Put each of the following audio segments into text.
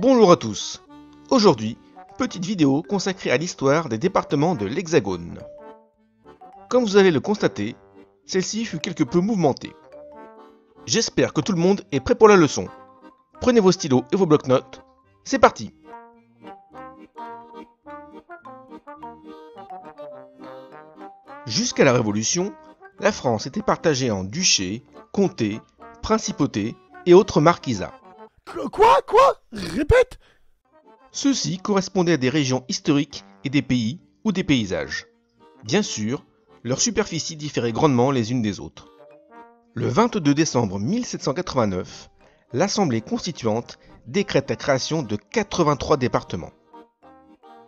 Bonjour à tous. Aujourd'hui, petite vidéo consacrée à l'histoire des départements de l'Hexagone. Comme vous allez le constater, celle-ci fut quelque peu mouvementée. J'espère que tout le monde est prêt pour la leçon. Prenez vos stylos et vos blocs-notes. C'est parti Jusqu'à la Révolution, la France était partagée en duchés, comtés, principautés et autres marquisats. Quoi Quoi? Répète Ceux-ci correspondaient à des régions historiques et des pays ou des paysages. Bien sûr, leurs superficies différaient grandement les unes des autres. Le 22 décembre 1789, l'Assemblée constituante décrète la création de 83 départements.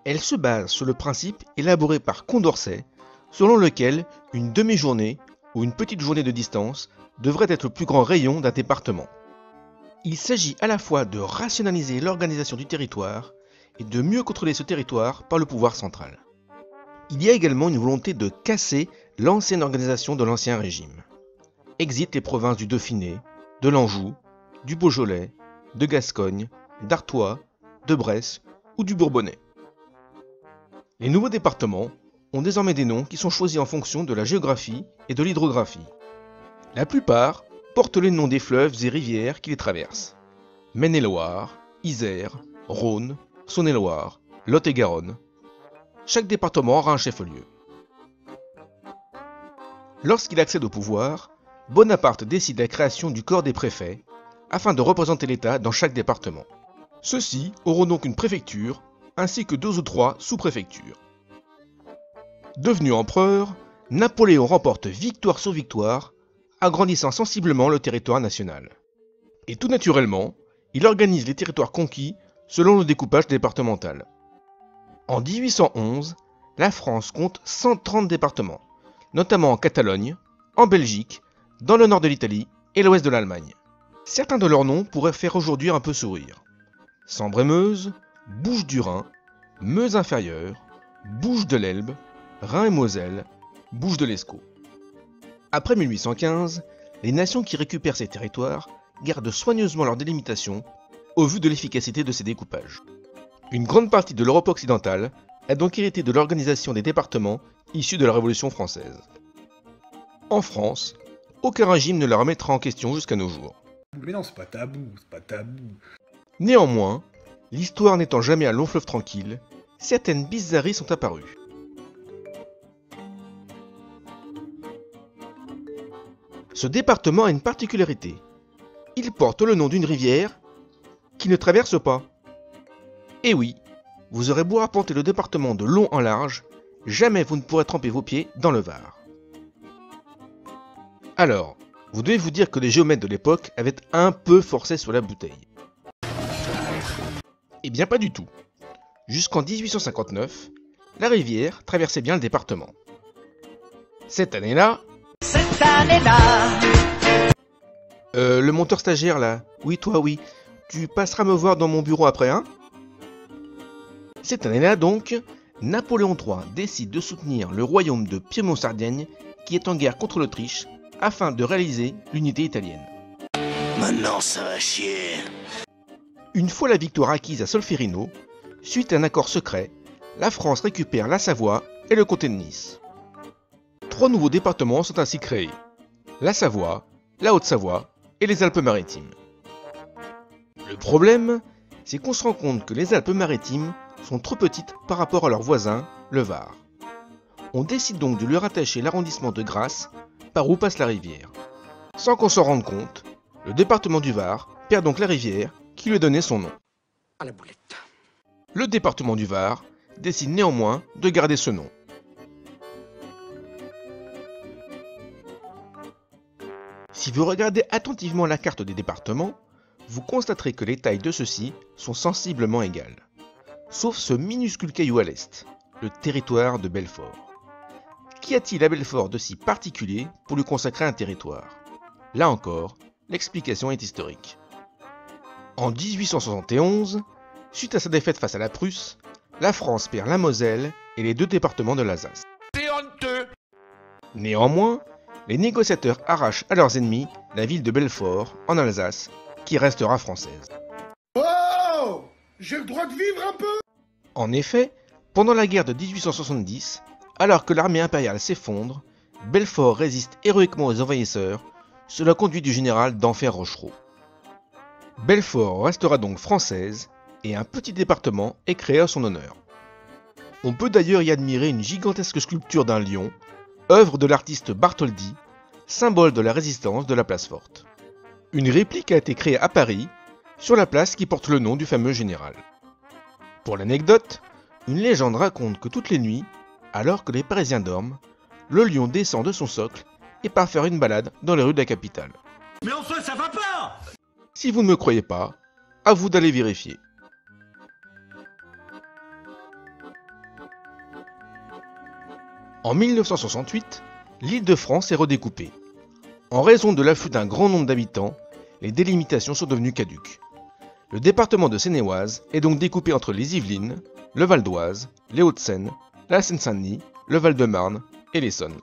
Elle se base sur le principe élaboré par Condorcet, selon lequel une demi-journée ou une petite journée de distance devrait être le plus grand rayon d'un département. Il s'agit à la fois de rationaliser l'organisation du territoire et de mieux contrôler ce territoire par le pouvoir central. Il y a également une volonté de casser l'ancienne organisation de l'Ancien Régime. Exit les provinces du Dauphiné, de l'Anjou, du Beaujolais, de Gascogne, d'Artois, de Bresse ou du Bourbonnais. Les nouveaux départements ont désormais des noms qui sont choisis en fonction de la géographie et de l'hydrographie. La plupart portent les noms des fleuves et rivières qui les traversent. Maine-et-Loire, Isère, Rhône, Saône-et-Loire, Lot-et-Garonne. Chaque département aura un chef-lieu. Lorsqu'il accède au pouvoir, Bonaparte décide la création du corps des préfets afin de représenter l'État dans chaque département. Ceux-ci auront donc une préfecture ainsi que deux ou trois sous-préfectures. Devenu empereur, Napoléon remporte victoire sur victoire, agrandissant sensiblement le territoire national. Et tout naturellement, il organise les territoires conquis selon le découpage départemental. En 1811, la France compte 130 départements, notamment en Catalogne, en Belgique, dans le nord de l'Italie et l'ouest de l'Allemagne. Certains de leurs noms pourraient faire aujourd'hui un peu sourire. Sambre-et-Meuse, Bouches-du-Rhin, Meuse inférieure, Bouches de l'Elbe, Rhin et Moselle, Bouches de l'Escaut. Après 1815, les nations qui récupèrent ces territoires gardent soigneusement leur délimitation au vu de l'efficacité de ces découpages. Une grande partie de l'Europe occidentale a donc hérité de l'organisation des départements issus de la Révolution française. En France, aucun régime ne la remettra en question jusqu'à nos jours. Mais non, c'est pas tabou, c'est pas tabou. Néanmoins, l'histoire n'étant jamais un long fleuve tranquille, certaines bizarreries sont apparues. Ce département a une particularité. Il porte le nom d'une rivière qui ne traverse pas. Et oui, vous aurez beau arpenter le département de long en large, jamais vous ne pourrez tremper vos pieds dans le Var. Alors, vous devez vous dire que les géomètres de l'époque avaient un peu forcé sur la bouteille. Eh bien pas du tout. Jusqu'en 1859, la rivière traversait bien le département. Cette année-là... Cette année-là. Euh, le monteur stagiaire là, oui toi oui, tu passeras me voir dans mon bureau après, hein. Cette année-là donc, Napoléon III décide de soutenir le royaume de Piémont-Sardaigne qui est en guerre contre l'Autriche afin de réaliser l'unité italienne. Maintenant ça va chier. Une fois la victoire acquise à Solferino, suite à un accord secret, la France récupère la Savoie et le comté de Nice. Trois nouveaux départements sont ainsi créés. La Savoie, la Haute-Savoie et les Alpes-Maritimes. Le problème, c'est qu'on se rend compte que les Alpes-Maritimes sont trop petites par rapport à leurs voisins, le Var. On décide donc de lui rattacher l'arrondissement de Grasse, par où passe la rivière. Sans qu'on s'en rende compte, le département du Var perd donc la rivière qui lui donnait son nom. À la boulette. Le département du Var décide néanmoins de garder ce nom. Si vous regardez attentivement la carte des départements, vous constaterez que les tailles de ceux-ci sont sensiblement égales. Sauf ce minuscule caillou à l'est, le territoire de Belfort. Qu'y a-t-il à Belfort de si particulier pour lui consacrer un territoire? Là encore, l'explication est historique. En 1871, suite à sa défaite face à la Prusse, la France perd la Moselle et les deux départements de l'Alsace. Néanmoins, les négociateurs arrachent à leurs ennemis la ville de Belfort, en Alsace, qui restera française. Oh J'ai le droit de vivre un peu En effet, pendant la guerre de 1870, alors que l'armée impériale s'effondre, Belfort résiste héroïquement aux envahisseurs sous la conduite du général d'Enfer Rochereau. Belfort restera donc française et un petit département est créé à son honneur. On peut d'ailleurs y admirer une gigantesque sculpture d'un lion, œuvre de l'artiste Bartholdi, symbole de la résistance de la place forte. Une réplique a été créée à Paris, sur la place qui porte le nom du fameux général. Pour l'anecdote, une légende raconte que toutes les nuits, alors que les Parisiens dorment, le lion descend de son socle et part faire une balade dans les rues de la capitale. Mais enfin, ça va pas Si vous ne me croyez pas, à vous d'aller vérifier. En 1968, l'île de France est redécoupée. En raison de l'afflux d'un grand nombre d'habitants, les délimitations sont devenues caduques. Le département de Seine-et-Oise est donc découpé entre les Yvelines, le Val d'Oise, les Hauts-de-Seine, la Seine-Saint-Denis, le Val-de-Marne et l'Essonne.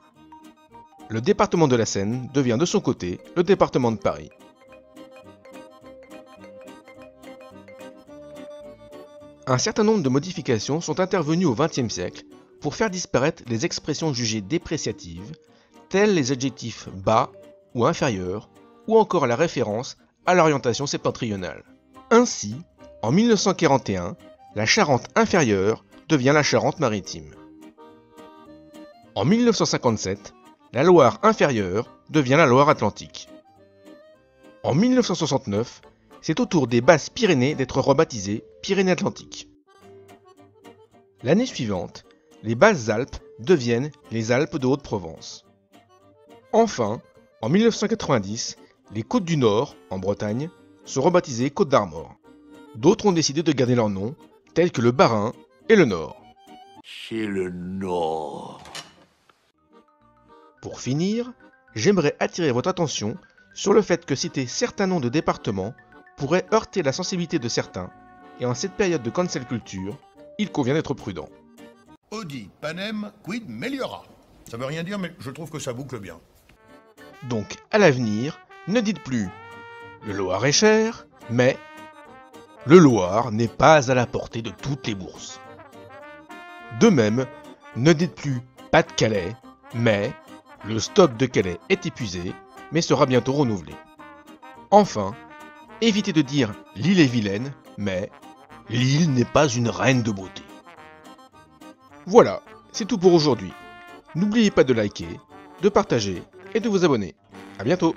Le département de la Seine devient de son côté le département de Paris. Un certain nombre de modifications sont intervenues au XXe siècle pour faire disparaître les expressions jugées dépréciatives, telles les adjectifs bas ou inférieur, ou encore la référence à l'orientation septentrionale. Ainsi, en 1941, la Charente inférieure devient la Charente maritime. En 1957, la Loire inférieure devient la Loire atlantique. En 1969, c'est au tour des Basses Pyrénées d'être rebaptisées Pyrénées-Atlantiques. L'année suivante, les Basses Alpes deviennent les Alpes de Haute-Provence. Enfin, en 1990, les Côtes du Nord, en Bretagne, sont rebaptisées Côtes d'Armor. D'autres ont décidé de garder leur nom, tels que le Bas-Rhin et le Nord. C'est le Nord. Pour finir, j'aimerais attirer votre attention sur le fait que citer certains noms de départements pourrait heurter la sensibilité de certains, et en cette période de cancel culture, il convient d'être prudent. Audi, Panem, Quid, Meliora. Ça veut rien dire, mais je trouve que ça boucle bien. Donc, à l'avenir, ne dites plus le Loir est cher, mais le Loir n'est pas à la portée de toutes les bourses. De même, ne dites plus pas de Calais, mais le stock de Calais est épuisé, mais sera bientôt renouvelé. Enfin, évitez de dire l'île est vilaine, mais l'île n'est pas une reine de beauté. Voilà, c'est tout pour aujourd'hui. N'oubliez pas de liker, de partager et de vous abonner. A bientôt